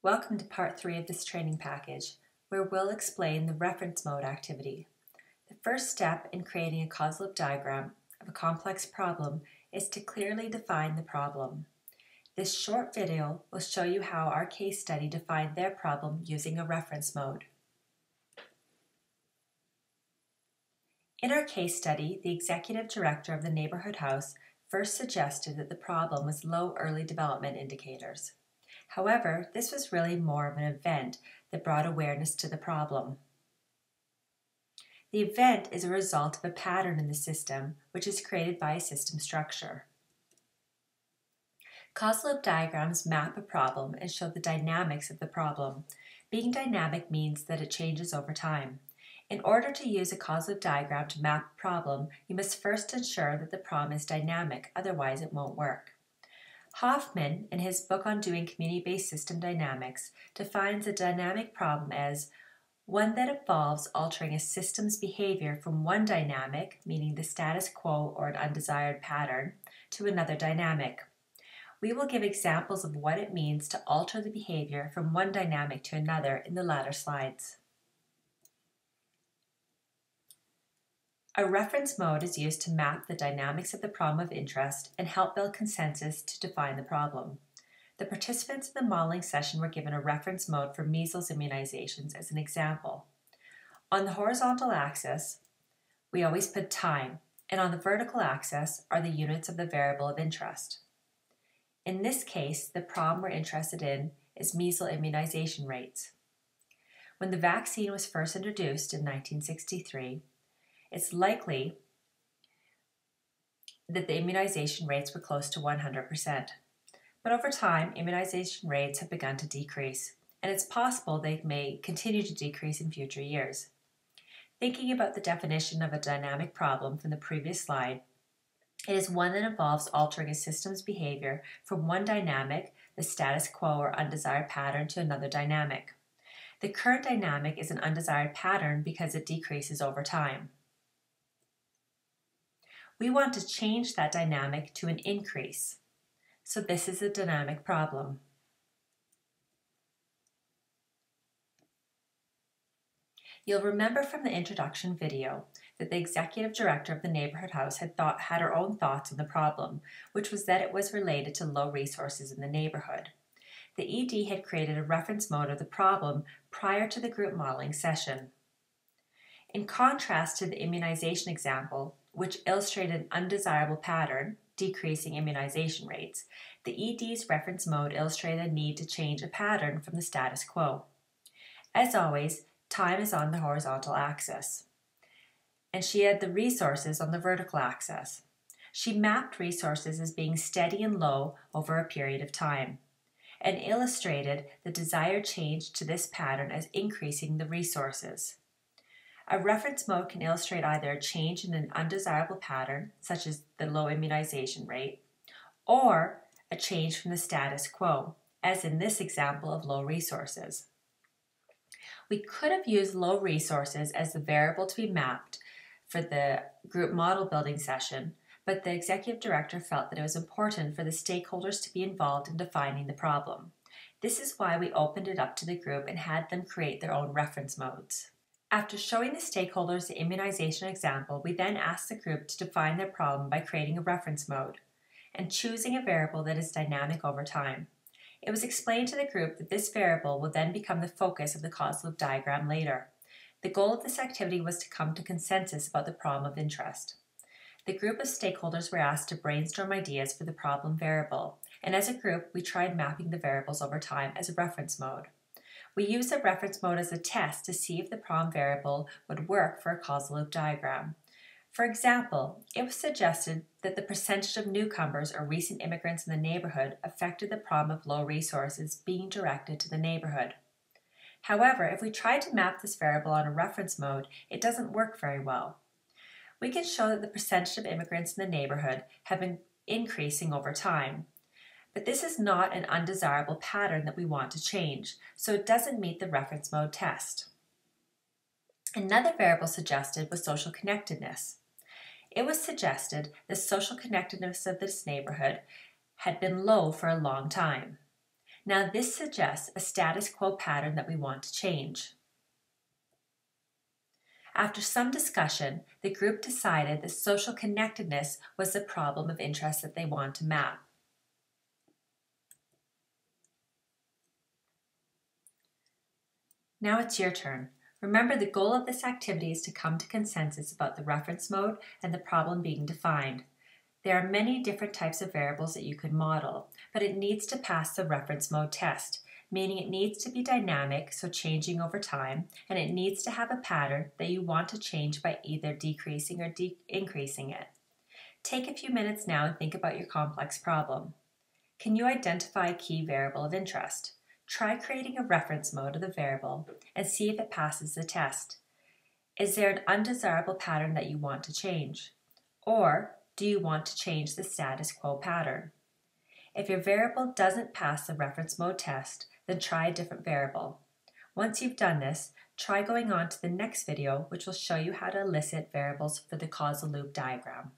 Welcome to part three of this training package, where we'll explain the reference mode activity. The first step in creating a causal loop diagram of a complex problem is to clearly define the problem. This short video will show you how our case study defined their problem using a reference mode. In our case study, the executive director of the neighborhood house first suggested that the problem was low early development indicators. However, this was really more of an event that brought awareness to the problem. The event is a result of a pattern in the system, which is created by a system structure. Causal loop diagrams map a problem and show the dynamics of the problem. Being dynamic means that it changes over time. In order to use a causal loop diagram to map a problem, you must first ensure that the problem is dynamic, otherwise it won't work. Hovmand, in his book on doing community-based system dynamics, defines a dynamic problem as one that involves altering a system's behavior from one dynamic, meaning the status quo or an undesired pattern, to another dynamic. We will give examples of what it means to alter the behavior from one dynamic to another in the latter slides. A reference mode is used to map the dynamics of the problem of interest and help build consensus to define the problem. The participants in the modeling session were given a reference mode for measles immunizations as an example. On the horizontal axis, we always put time, and on the vertical axis are the units of the variable of interest. In this case, the problem we're interested in is measles immunization rates. When the vaccine was first introduced in 1963, it's likely that the immunization rates were close to 100%. But over time, immunization rates have begun to decrease, and it's possible they may continue to decrease in future years. Thinking about the definition of a dynamic problem from the previous slide, it is one that involves altering a system's behavior from one dynamic, the status quo or undesired pattern, to another dynamic. The current dynamic is an undesired pattern because it decreases over time. We want to change that dynamic to an increase. So this is a dynamic problem. You'll remember from the introduction video that the executive director of the neighborhood house had thought had her own thoughts on the problem, which was that it was related to low resources in the neighborhood. The ED had created a reference mode of the problem prior to the group modeling session. In contrast to the immunization example, which illustrated an undesirable pattern, decreasing immunization rates, the ED's reference mode illustrated a need to change a pattern from the status quo. As always, time is on the horizontal axis, and she had the resources on the vertical axis. She mapped resources as being steady and low over a period of time, and illustrated the desired change to this pattern as increasing the resources. A reference mode can illustrate either a change in an undesirable pattern, such as the low immunization rate, or a change from the status quo, as in this example of low resources. We could have used low resources as the variable to be mapped for the group model building session, but the executive director felt that it was important for the stakeholders to be involved in defining the problem. This is why we opened it up to the group and had them create their own reference modes. After showing the stakeholders the immunization example, we then asked the group to define their problem by creating a reference mode and choosing a variable that is dynamic over time. It was explained to the group that this variable will then become the focus of the causal loop diagram later. The goal of this activity was to come to consensus about the problem of interest. The group of stakeholders were asked to brainstorm ideas for the problem variable, and as a group, we tried mapping the variables over time as a reference mode. We use the reference mode as a test to see if the problem variable would work for a causal loop diagram. For example, it was suggested that the percentage of newcomers or recent immigrants in the neighborhood affected the problem of low resources being directed to the neighborhood. However, if we try to map this variable on a reference mode, it doesn't work very well. We can show that the percentage of immigrants in the neighborhood have been increasing over time, but this is not an undesirable pattern that we want to change, so it doesn't meet the reference mode test. Another variable suggested was social connectedness. It was suggested the social connectedness of this neighborhood had been low for a long time. Now this suggests a status quo pattern that we want to change. After some discussion, the group decided that social connectedness was the problem of interest that they want to map. Now it's your turn. Remember the goal of this activity is to come to consensus about the reference mode and the problem being defined. There are many different types of variables that you could model, but it needs to pass the reference mode test, meaning it needs to be dynamic, so changing over time, and it needs to have a pattern that you want to change by either decreasing or de increasing it. Take a few minutes now and think about your complex problem. Can you identify a key variable of interest? Try creating a reference mode of the variable and see if it passes the test. Is there an undesirable pattern that you want to change? Or do you want to change the status quo pattern? If your variable doesn't pass the reference mode test, then try a different variable. Once you've done this, try going on to the next video which will show you how to elicit variables for the causal loop diagram.